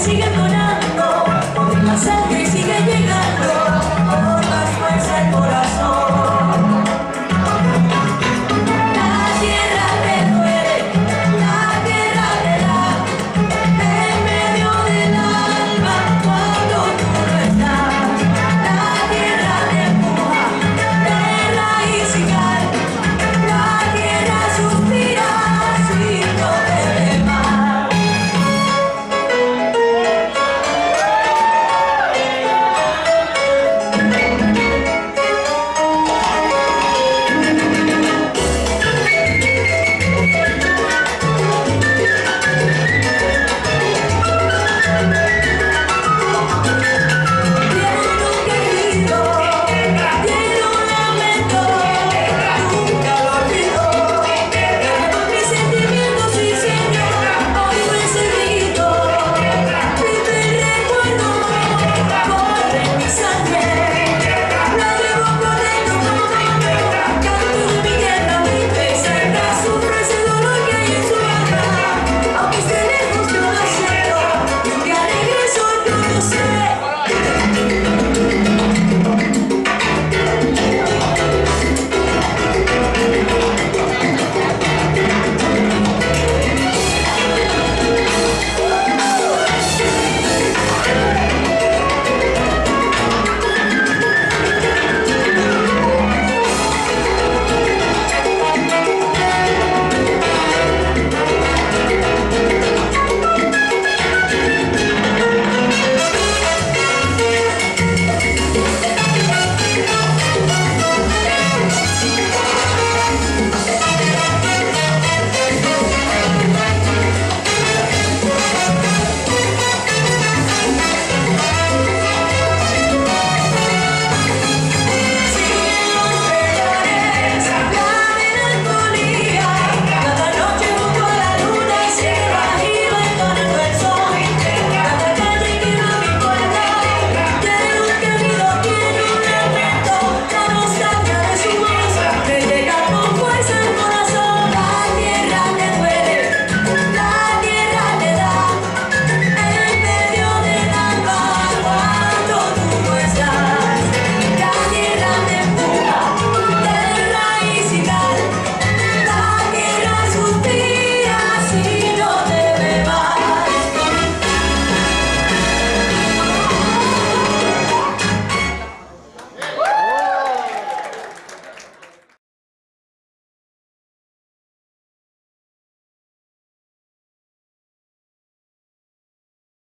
sigue donando, con mi masaje sigue llegando.